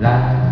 life.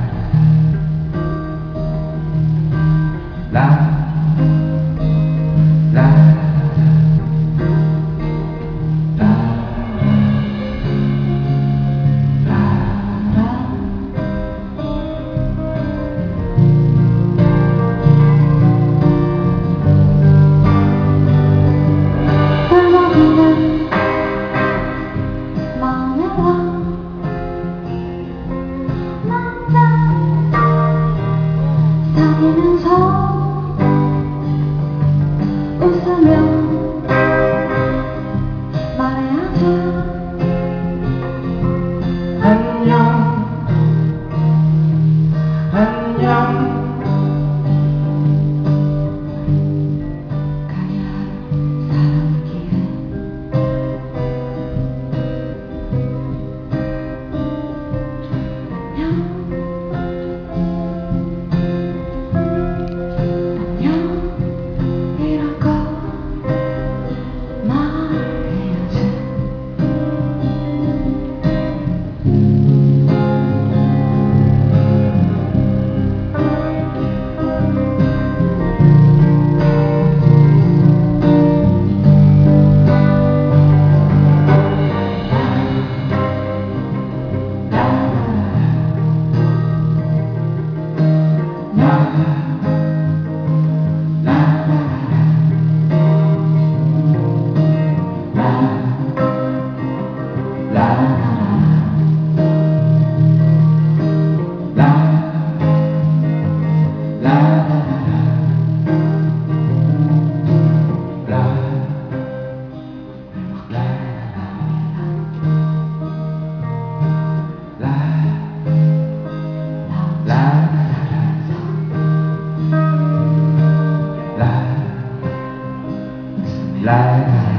life.